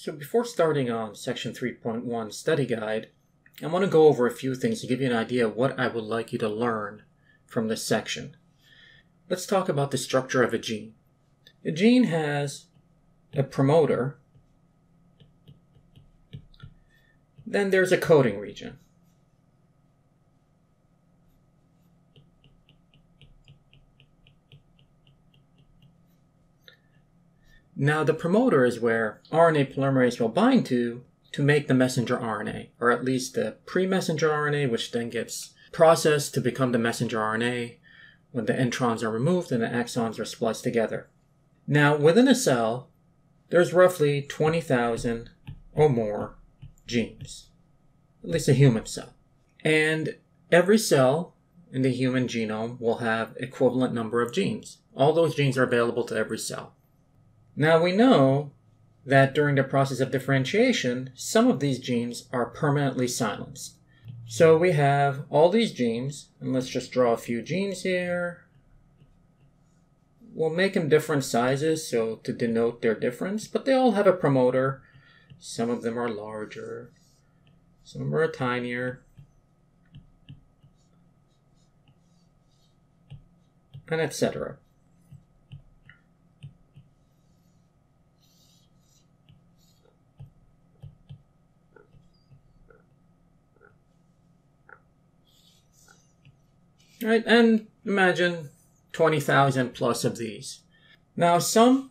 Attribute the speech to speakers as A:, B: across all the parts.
A: So before starting on section 3.1 study guide, I want to go over a few things to give you an idea of what I would like you to learn from this section. Let's talk about the structure of a gene. A gene has a promoter, then there's a coding region. Now, the promoter is where RNA polymerase will bind to to make the messenger RNA, or at least the pre messenger RNA, which then gets processed to become the messenger RNA when the introns are removed and the exons are spliced together. Now, within a cell, there's roughly 20,000 or more genes, at least a human cell. And every cell in the human genome will have equivalent number of genes. All those genes are available to every cell. Now we know that during the process of differentiation, some of these genes are permanently silenced. So we have all these genes, and let's just draw a few genes here. We'll make them different sizes so to denote their difference, but they all have a promoter. Some of them are larger, some are tinier. And etc. Right, and imagine 20,000 plus of these. Now, some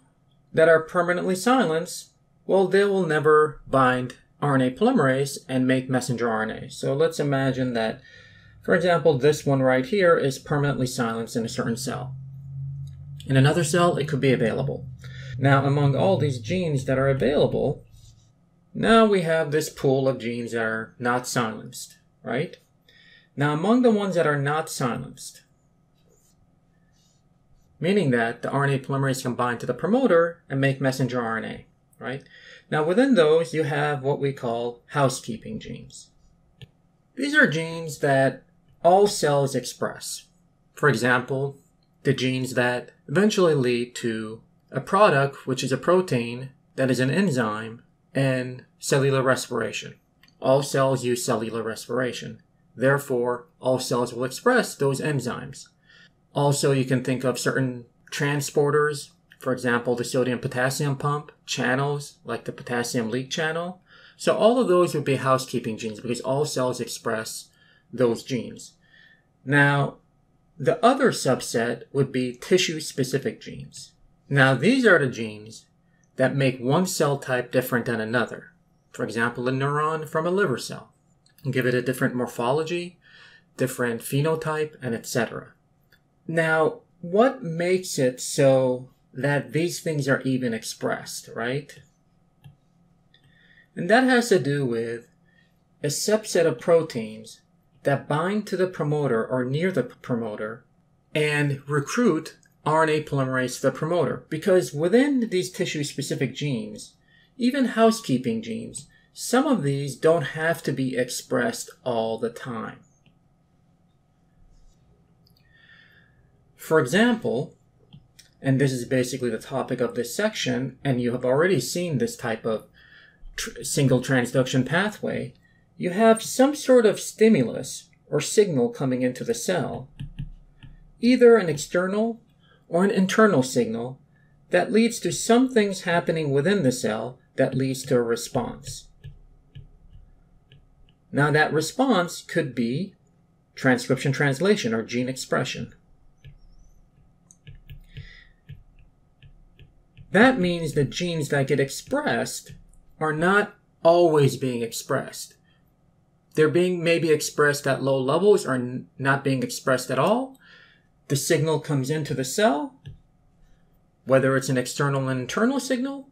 A: that are permanently silenced, well, they will never bind RNA polymerase and make messenger RNA. So let's imagine that, for example, this one right here is permanently silenced in a certain cell. In another cell, it could be available. Now, among all these genes that are available, now we have this pool of genes that are not silenced, right? Now, among the ones that are not silenced, meaning that the RNA polymerase can bind to the promoter and make messenger RNA, right? Now, within those, you have what we call housekeeping genes. These are genes that all cells express. For example, the genes that eventually lead to a product, which is a protein that is an enzyme in cellular respiration. All cells use cellular respiration. Therefore, all cells will express those enzymes. Also, you can think of certain transporters, for example, the sodium potassium pump, channels like the potassium leak channel. So, all of those would be housekeeping genes because all cells express those genes. Now, the other subset would be tissue specific genes. Now, these are the genes that make one cell type different than another. For example, a neuron from a liver cell give it a different morphology, different phenotype, and etc. Now, what makes it so that these things are even expressed, right? And that has to do with a subset of proteins that bind to the promoter or near the promoter and recruit RNA polymerase to the promoter. Because within these tissue specific genes, even housekeeping genes, some of these don't have to be expressed all the time. For example, and this is basically the topic of this section, and you have already seen this type of tr- signal transduction pathway, you have some sort of stimulus or signal coming into the cell, either an external or an internal signal that leads to some things happening within the cell that leads to a response. Now, that response could be transcription translation or gene expression. That means the genes that get expressed are not always being expressed. They're being maybe expressed at low levels or not being expressed at all. The signal comes into the cell, whether it's an external and internal signal,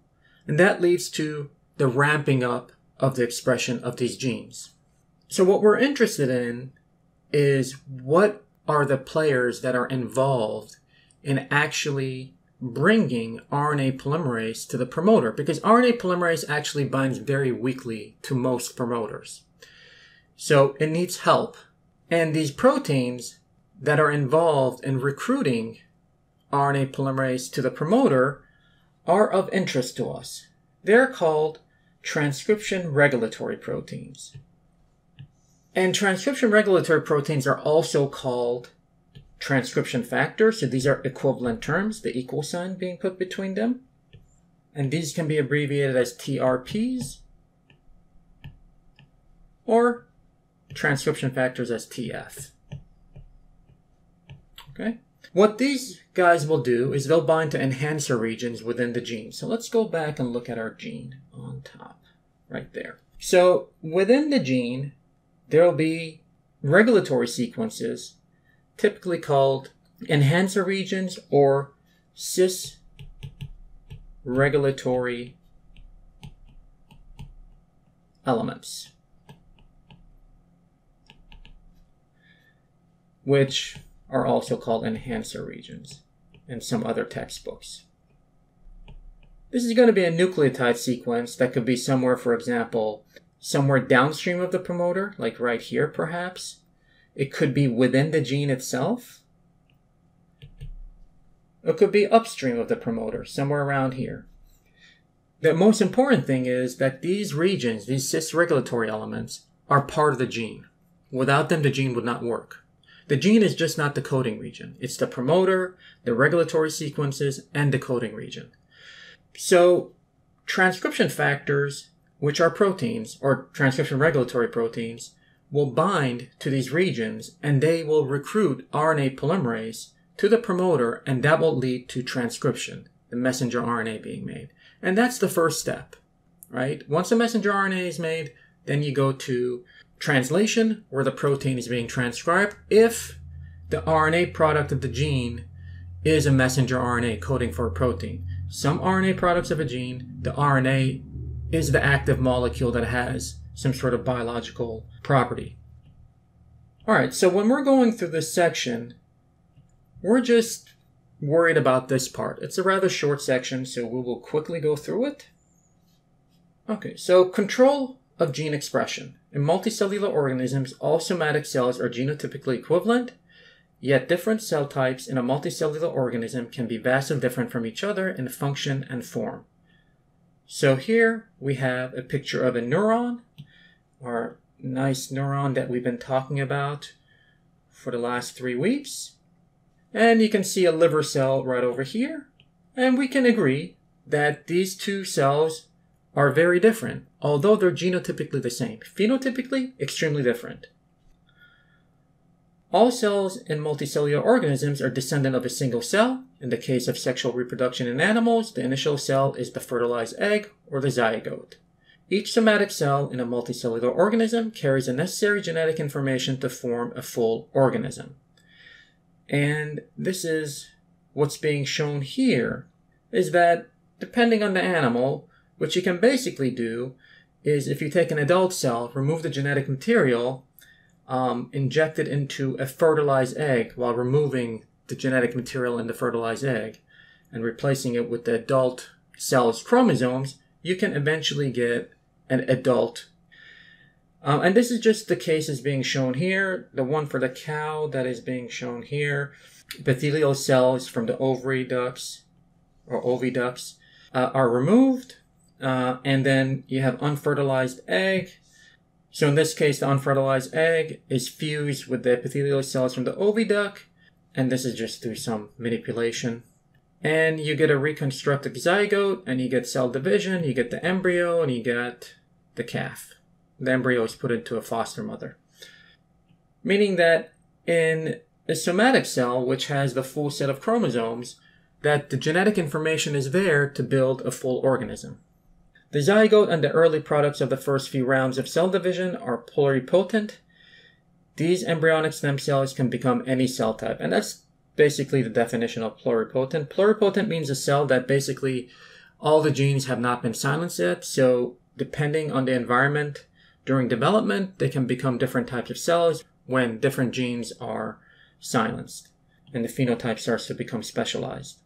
A: and that leads to the ramping up of the expression of these genes. So what we're interested in is what are the players that are involved in actually bringing RNA polymerase to the promoter because RNA polymerase actually binds very weakly to most promoters. So it needs help. And these proteins that are involved in recruiting RNA polymerase to the promoter are of interest to us. They're called transcription regulatory proteins. And transcription regulatory proteins are also called transcription factors. So these are equivalent terms, the equal sign being put between them. And these can be abbreviated as TRPs or transcription factors as TF. Okay? What these guys will do is they'll bind to enhancer regions within the gene. So let's go back and look at our gene on top, right there. So within the gene, there will be regulatory sequences, typically called enhancer regions or cis regulatory elements, which are also called enhancer regions in some other textbooks. This is going to be a nucleotide sequence that could be somewhere, for example, somewhere downstream of the promoter, like right here perhaps. It could be within the gene itself. It could be upstream of the promoter, somewhere around here. The most important thing is that these regions, these cis regulatory elements, are part of the gene. Without them, the gene would not work. The gene is just not the coding region. It's the promoter, the regulatory sequences, and the coding region. So transcription factors, which are proteins or transcription regulatory proteins, will bind to these regions and they will recruit RNA polymerase to the promoter and that will lead to transcription, the messenger RNA being made. And that's the first step, right? Once the messenger RNA is made, then you go to translation, where the protein is being transcribed, if the RNA product of the gene is a messenger RNA coding for a protein. Some RNA products of a gene, the RNA is the active molecule that has some sort of biological property. Alright, so when we're going through this section, we're just worried about this part. It's a rather short section, so we will quickly go through it. Okay, so control of gene expression. In multicellular organisms, all somatic cells are genotypically equivalent, yet different cell types in a multicellular organism can be vastly different from each other in function and form. So here we have a picture of a neuron, our nice neuron that we've been talking about for the last three weeks. And you can see a liver cell right over here. And we can agree that these two cells are very different, although they're genotypically the same. Phenotypically, extremely different. All cells in multicellular organisms are descendant of a single cell. In the case of sexual reproduction in animals, the initial cell is the fertilized egg or the zygote. Each somatic cell in a multicellular organism carries the necessary genetic information to form a full organism. And this is what's being shown here is that depending on the animal, what you can basically do is if you take an adult cell, remove the genetic material, um, inject it into a fertilized egg while removing the genetic material in the fertilized egg and replacing it with the adult cell's chromosomes, you can eventually get an adult. Um, and this is just the cases being shown here. The one for the cow that is being shown here. Epithelial cells from the ovary ducts or oviducts uh, are removed uh, and then you have unfertilized egg. So in this case, the unfertilized egg is fused with the epithelial cells from the oviduct, and this is just through some manipulation. And you get a reconstructed zygote, and you get cell division, you get the embryo, and you get the calf. The embryo is put into a foster mother. Meaning that in a somatic cell, which has the full set of chromosomes, that the genetic information is there to build a full organism. The zygote and the early products of the first few rounds of cell division are pluripotent. These embryonic stem cells can become any cell type, and that's basically the definition of pluripotent. Pluripotent means a cell that basically all the genes have not been silenced yet, so depending on the environment during development, they can become different types of cells when different genes are silenced and the phenotype starts to become specialized.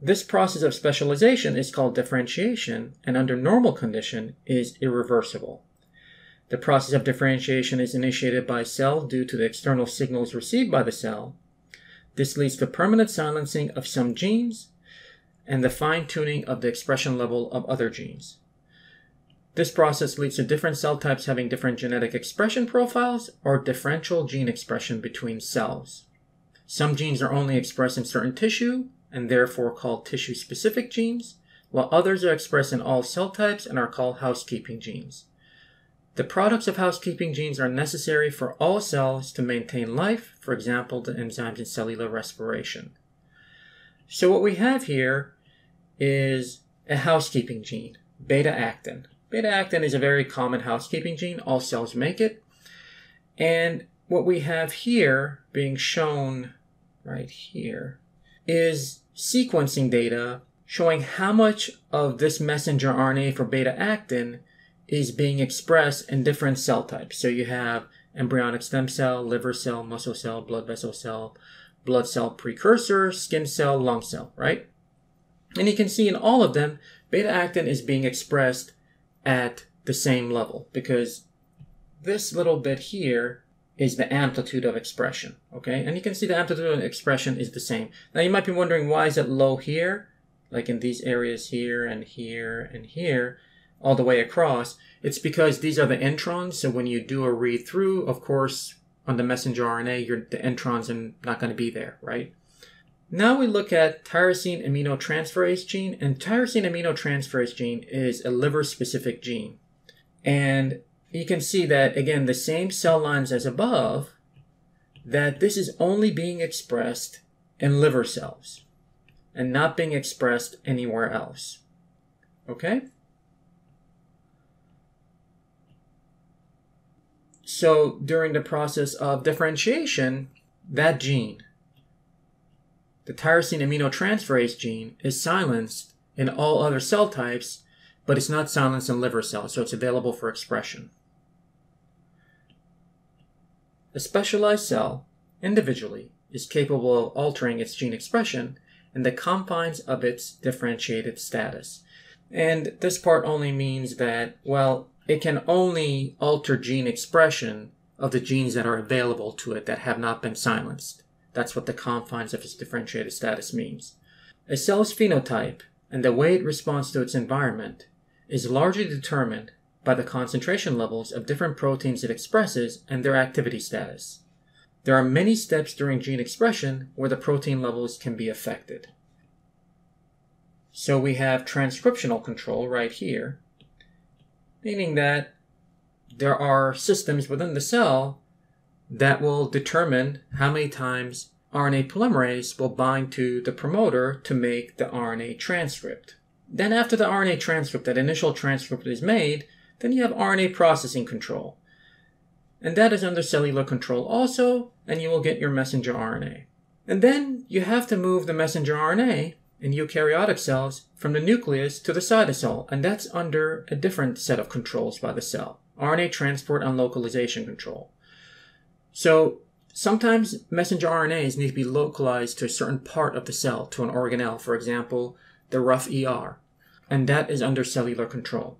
A: This process of specialization is called differentiation and under normal condition is irreversible. The process of differentiation is initiated by cell due to the external signals received by the cell. This leads to permanent silencing of some genes and the fine tuning of the expression level of other genes. This process leads to different cell types having different genetic expression profiles or differential gene expression between cells. Some genes are only expressed in certain tissue and therefore called tissue specific genes, while others are expressed in all cell types and are called housekeeping genes. The products of housekeeping genes are necessary for all cells to maintain life, for example, the enzymes in cellular respiration. So, what we have here is a housekeeping gene, beta actin. Beta actin is a very common housekeeping gene, all cells make it. And what we have here being shown right here is sequencing data showing how much of this messenger RNA for beta actin is being expressed in different cell types. So you have embryonic stem cell, liver cell, muscle cell, blood vessel cell, blood cell precursor, skin cell, lung cell, right? And you can see in all of them, beta actin is being expressed at the same level because this little bit here is the amplitude of expression, okay? And you can see the amplitude of expression is the same. Now you might be wondering why is it low here, like in these areas here and here and here, all the way across. It's because these are the introns, so when you do a read through, of course, on the messenger RNA, the introns are not going to be there, right? Now we look at tyrosine aminotransferase gene, and tyrosine aminotransferase gene is a liver specific gene. And you can see that, again, the same cell lines as above, that this is only being expressed in liver cells and not being expressed anywhere else. Okay? So during the process of differentiation, that gene, the tyrosine aminotransferase gene, is silenced in all other cell types, but it's not silenced in liver cells, so it's available for expression. A specialized cell, individually, is capable of altering its gene expression in the confines of its differentiated status. And this part only means that, well, it can only alter gene expression of the genes that are available to it that have not been silenced. That's what the confines of its differentiated status means. A cell's phenotype and the way it responds to its environment is largely determined by the concentration levels of different proteins it expresses and their activity status. There are many steps during gene expression where the protein levels can be affected. So we have transcriptional control right here, meaning that there are systems within the cell that will determine how many times RNA polymerase will bind to the promoter to make the RNA transcript. Then after the RNA transcript, that initial transcript is made, then you have RNA processing control. And that is under cellular control also, and you will get your messenger RNA. And then you have to move the messenger RNA in eukaryotic cells from the nucleus to the cytosol, and that's under a different set of controls by the cell RNA transport and localization control. So sometimes messenger RNAs need to be localized to a certain part of the cell, to an organelle, for example, the rough ER, and that is under cellular control.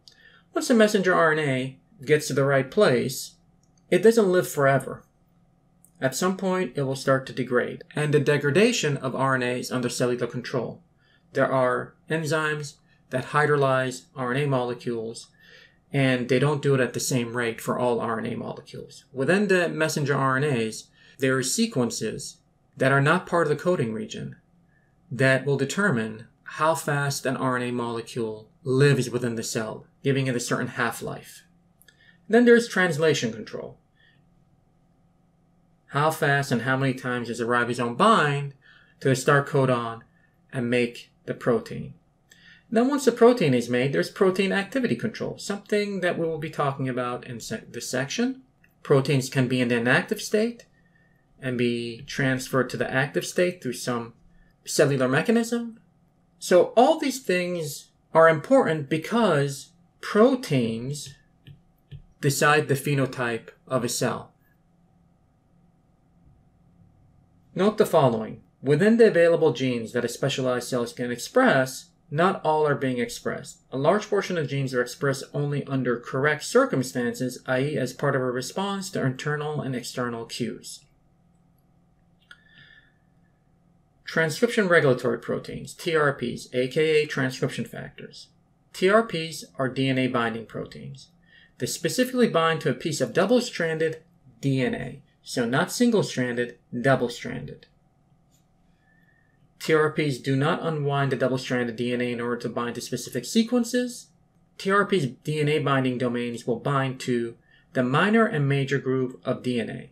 A: Once the messenger RNA gets to the right place, it doesn't live forever. At some point, it will start to degrade, and the degradation of RNA is under cellular control there are enzymes that hydrolyze RNA molecules, and they don't do it at the same rate for all RNA molecules. Within the messenger RNAs, there are sequences that are not part of the coding region that will determine how fast an RNA molecule lives within the cell, giving it a certain half life. Then there's translation control. How fast and how many times does a ribosome bind to the start codon and make the protein. Then once the protein is made, there's protein activity control, something that we will be talking about in this section. Proteins can be in the inactive state and be transferred to the active state through some cellular mechanism. So all these things are important because proteins decide the phenotype of a cell. Note the following. Within the available genes that a specialized cell can express, not all are being expressed. A large portion of genes are expressed only under correct circumstances, i.e., as part of a response to internal and external cues. Transcription regulatory proteins, TRPs, aka transcription factors. TRPs are DNA binding proteins. They specifically bind to a piece of double stranded DNA. So, not single stranded, double stranded. TRPs do not unwind the double stranded DNA in order to bind to specific sequences. TRP's DNA binding domains will bind to the minor and major groove of DNA.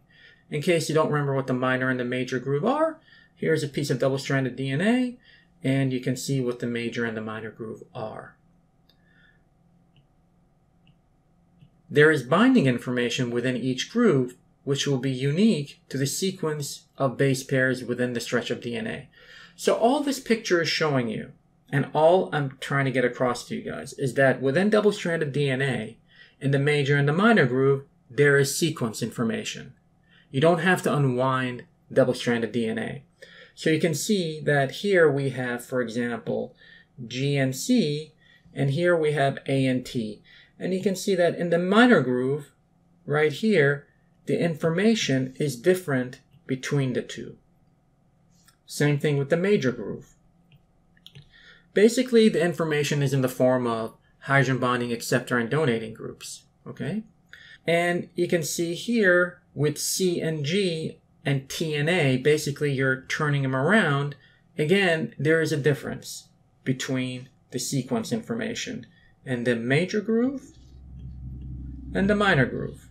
A: In case you don't remember what the minor and the major groove are, here's a piece of double stranded DNA, and you can see what the major and the minor groove are. There is binding information within each groove, which will be unique to the sequence of base pairs within the stretch of DNA. So all this picture is showing you, and all I'm trying to get across to you guys, is that within double-stranded DNA, in the major and the minor groove, there is sequence information. You don't have to unwind double-stranded DNA. So you can see that here we have, for example, G and C, and here we have A and T. And you can see that in the minor groove, right here, the information is different between the two. Same thing with the major groove. Basically, the information is in the form of hydrogen bonding acceptor and donating groups, okay? And you can see here with C and G and T and A, basically you're turning them around. Again, there is a difference between the sequence information and the major groove and the minor groove.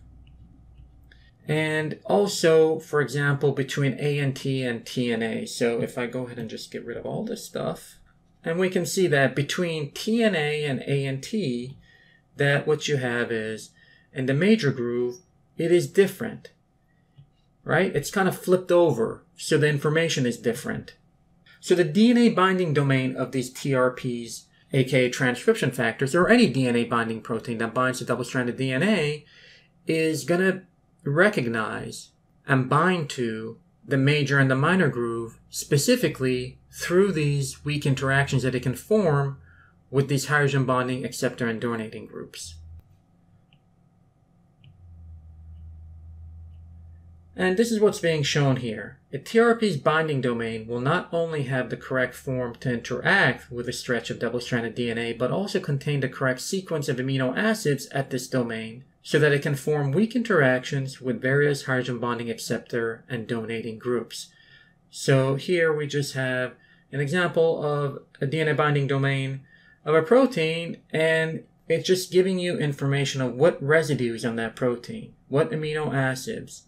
A: And also, for example, between A and T and T and A. So if I go ahead and just get rid of all this stuff, and we can see that between T and A and A and T, that what you have is, in the major groove, it is different, right? It's kind of flipped over, so the information is different. So the DNA binding domain of these TRPs aka transcription factors, or any DNA binding protein that binds to double stranded DNA, is going to recognize and bind to the major and the minor groove specifically through these weak interactions that it can form with these hydrogen bonding acceptor and donating groups. And this is what's being shown here. A TRP's binding domain will not only have the correct form to interact with a stretch of double-stranded DNA, but also contain the correct sequence of amino acids at this domain so that it can form weak interactions with various hydrogen bonding acceptor and donating groups. So here we just have an example of a DNA binding domain of a protein and it's just giving you information of what residues on that protein, what amino acids,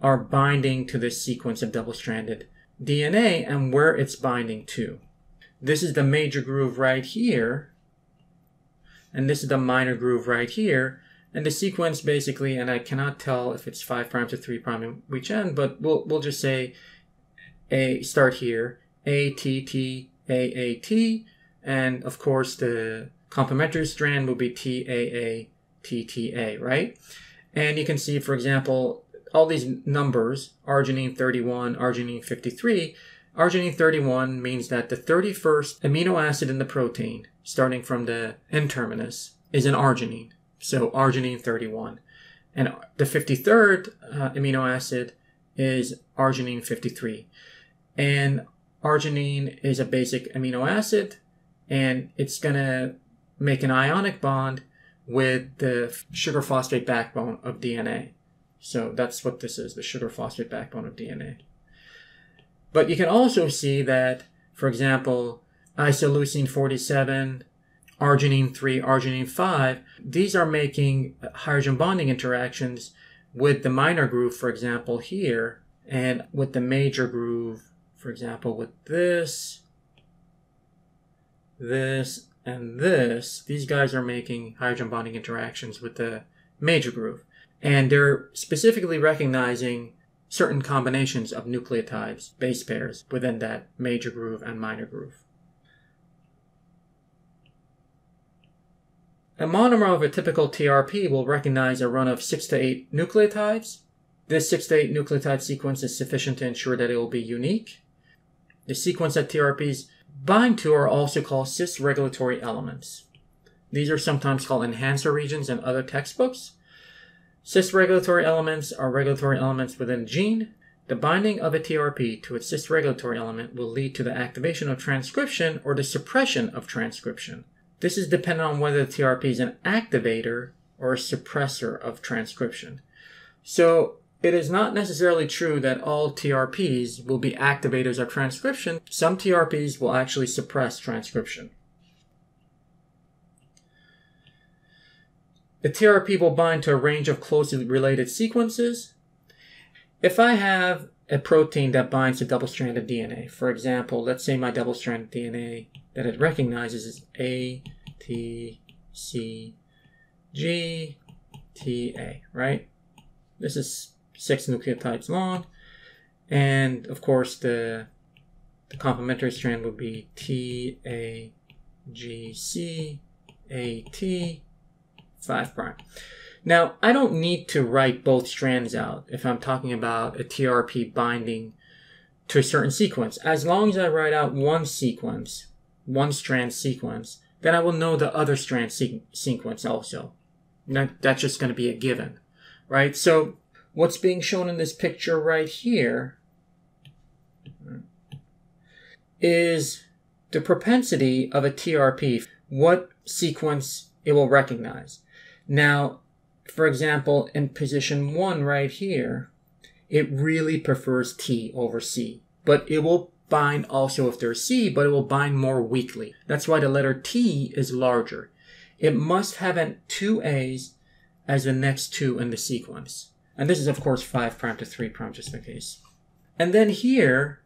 A: are binding to this sequence of double-stranded DNA and where it's binding to. This is the major groove right here, and this is the minor groove right here. And the sequence basically, and I cannot tell if it's 5 prime to 3 prime in which end, but we'll, we'll just say A start here, A, T, T, A, A, T, and of course the complementary strand will be T, A, A, T, T, A, right? And you can see, for example, all these numbers, arginine 31, arginine 53, arginine 31 means that the 31st amino acid in the protein, starting from the N terminus, is an arginine. So arginine 31. And the 53rd uh, amino acid is arginine 53. And arginine is a basic amino acid, and it's going to make an ionic bond with the sugar phosphate backbone of DNA. So that's what this is, the sugar phosphate backbone of DNA. But you can also see that, for example, isoleucine 47, arginine 3, arginine 5, these are making hydrogen bonding interactions with the minor groove, for example, here, and with the major groove, for example, with this, this, and this. These guys are making hydrogen bonding interactions with the major groove. And they're specifically recognizing certain combinations of nucleotides, base pairs, within that major groove and minor groove. A monomer of a typical TRP will recognize a run of 6 to 8 nucleotides. This 6 to 8 nucleotide sequence is sufficient to ensure that it will be unique. The sequence that TRPs bind to are also called cis regulatory elements. These are sometimes called enhancer regions in other textbooks. Cis regulatory elements are regulatory elements within a gene. The binding of a TRP to its cis regulatory element will lead to the activation of transcription or the suppression of transcription. This is dependent on whether the TRP is an activator or a suppressor of transcription. So it is not necessarily true that all TRPs will be activators of transcription. Some TRPs will actually suppress transcription. The TRP will bind to a range of closely related sequences. If I have a protein that binds to double-stranded DNA, for example, let's say my double-stranded DNA that it recognizes is A, T, C, G, T, A, right? This is six nucleotides long. And of course, the, the complementary strand would be T, A, G, C, A, T, 5 prime. Now, I don't need to write both strands out if I'm talking about a TRP binding to a certain sequence. As long as I write out one sequence, one strand sequence, then I will know the other strand se- sequence also. That, that's just going to be a given, right? So what's being shown in this picture right here is the propensity of a TRP, what sequence it will recognize. Now, for example, in position one right here, it really prefers T over C, but it will bind also if there's C, but it will bind more weakly. That's why the letter T is larger. It must have an two A's as the next two in the sequence. And this is of course 5 prime to 3 prime just in case. And then here,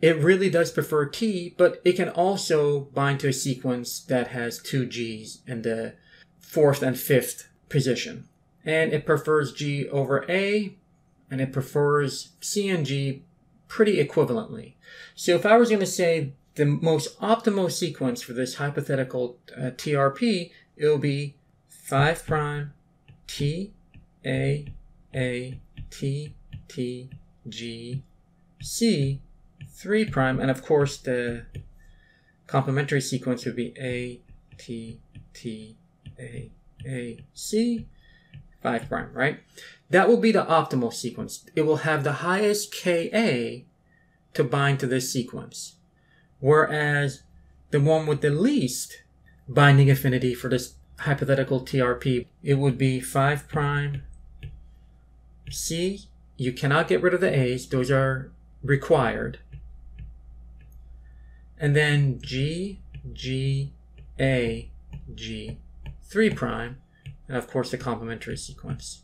A: it really does prefer T, but it can also bind to a sequence that has two G's in the fourth and fifth position. And it prefers G over A, and it prefers C and G pretty equivalently. So if I was going to say the most optimal sequence for this hypothetical uh, TRP, it will be 5 prime T A A T T G C 3 prime and of course the complementary sequence would be A T T A A C 5 prime, right? That will be the optimal sequence. It will have the highest Ka to bind to this sequence. Whereas the one with the least binding affinity for this hypothetical TRP, it would be 5 prime C. You cannot get rid of the A's, those are required. And then G, G, A, G, 3 prime, and of course the complementary sequence.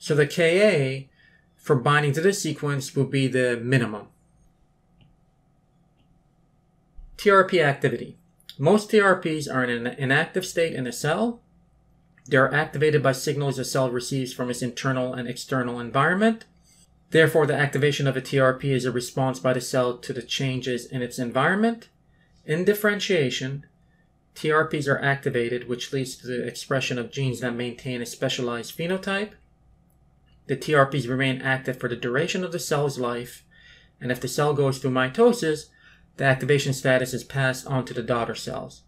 A: So the Ka for binding to this sequence will be the minimum. TRP activity. Most TRPs are in an inactive state in a cell. They are activated by signals the cell receives from its internal and external environment. Therefore, the activation of a TRP is a response by the cell to the changes in its environment. In differentiation, TRPs are activated, which leads to the expression of genes that maintain a specialized phenotype. The TRPs remain active for the duration of the cell's life, and if the cell goes through mitosis, the activation status is passed on to the daughter cells.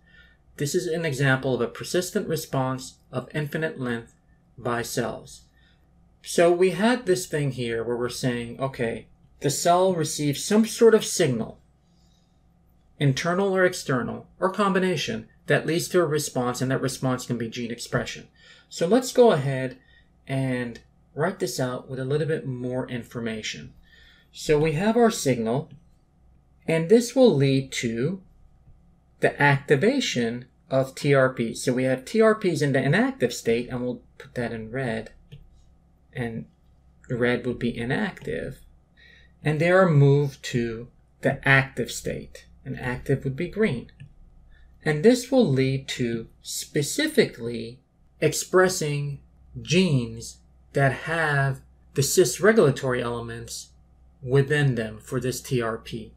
A: This is an example of a persistent response of infinite length by cells. So we had this thing here where we're saying, okay, the cell receives some sort of signal, internal or external, or combination, that leads to a response, and that response can be gene expression. So let's go ahead and write this out with a little bit more information. So we have our signal, and this will lead to the activation of TRPs. So we have TRPs in the inactive state, and we'll put that in red and red would be inactive, and they are moved to the active state, and active would be green. And this will lead to specifically expressing genes that have the cis regulatory elements within them for this TRP.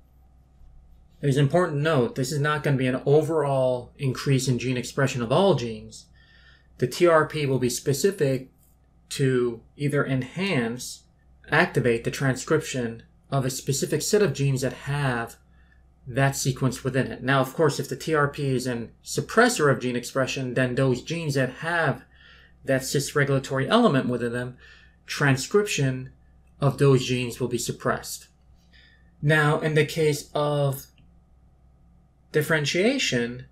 A: It is important to note this is not going to be an overall increase in gene expression of all genes. The TRP will be specific to either enhance, activate the transcription of a specific set of genes that have that sequence within it. Now, of course, if the TRP is a suppressor of gene expression, then those genes that have that cis regulatory element within them, transcription of those genes will be suppressed. Now, in the case of differentiation,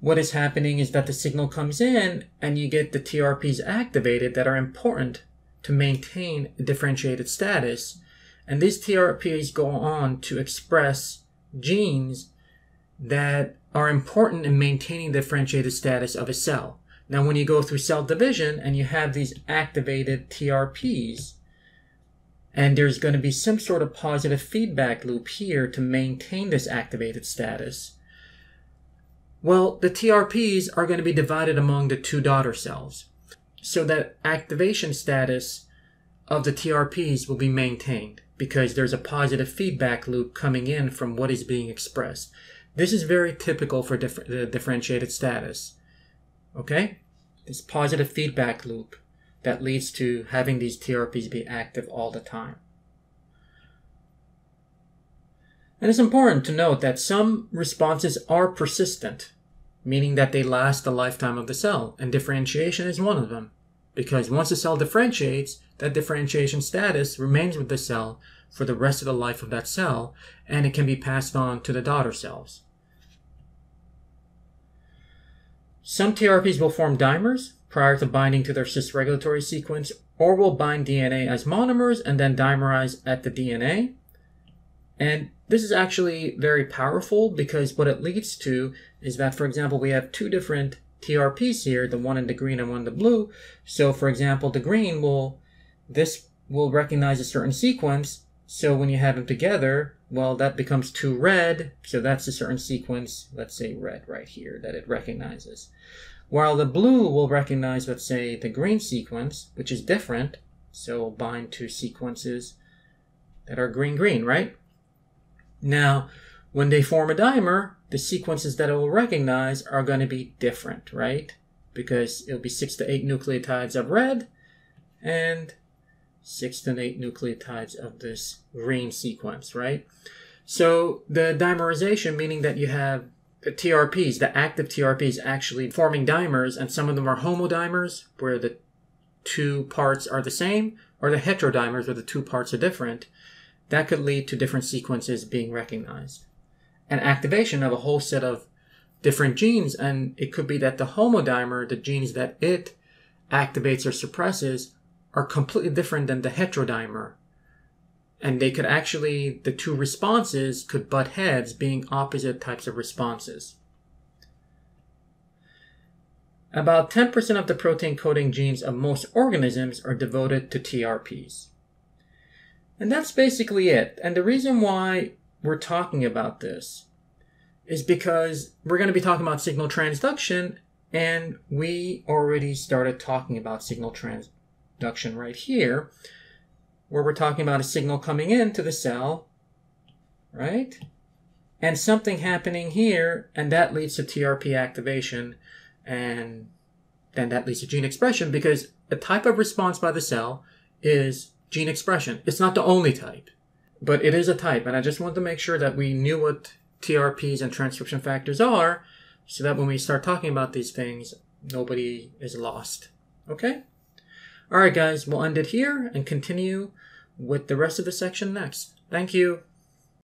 A: what is happening is that the signal comes in and you get the TRPs activated that are important to maintain a differentiated status. And these TRPs go on to express genes that are important in maintaining the differentiated status of a cell. Now, when you go through cell division and you have these activated TRPs, and there's going to be some sort of positive feedback loop here to maintain this activated status. Well, the TRPs are going to be divided among the two daughter cells. So that activation status of the TRPs will be maintained because there's a positive feedback loop coming in from what is being expressed. This is very typical for dif- the differentiated status. Okay? This positive feedback loop that leads to having these TRPs be active all the time. And it's important to note that some responses are persistent, meaning that they last the lifetime of the cell, and differentiation is one of them. Because once the cell differentiates, that differentiation status remains with the cell for the rest of the life of that cell, and it can be passed on to the daughter cells. Some TRPs will form dimers prior to binding to their cis regulatory sequence, or will bind DNA as monomers and then dimerize at the DNA. And this is actually very powerful because what it leads to is that, for example, we have two different TRPs here, the one in the green and one in the blue. So, for example, the green will, this will recognize a certain sequence. So when you have them together, well, that becomes two red, so that's a certain sequence, let's say red right here, that it recognizes. While the blue will recognize, let's say, the green sequence, which is different, so will bind to sequences that are green-green, right? Now, when they form a dimer, the sequences that it will recognize are going to be different, right? Because it'll be six to eight nucleotides of red and six to eight nucleotides of this green sequence, right? So the dimerization, meaning that you have the TRPs, the active TRPs actually forming dimers, and some of them are homodimers, where the two parts are the same, or the heterodimers, where the two parts are different, that could lead to different sequences being recognized. And activation of a whole set of different genes, and it could be that the homodimer, the genes that it activates or suppresses, are completely different than the heterodimer. And they could actually, the two responses could butt heads being opposite types of responses. About 10% of the protein coding genes of most organisms are devoted to TRPs. And that's basically it. And the reason why we're talking about this is because we're going to be talking about signal transduction, and we already started talking about signal trans- induction right here, where we're talking about a signal coming into the cell, right? And something happening here, and that leads to TRP activation, and then that leads to gene expression because a type of response by the cell is gene expression. It's not the only type, but it is a type. And I just want to make sure that we knew what TRPs and transcription factors are so that when we start talking about these things, nobody is lost. Okay? Alright guys, we'll end it here and continue with the rest of the section next. Thank you.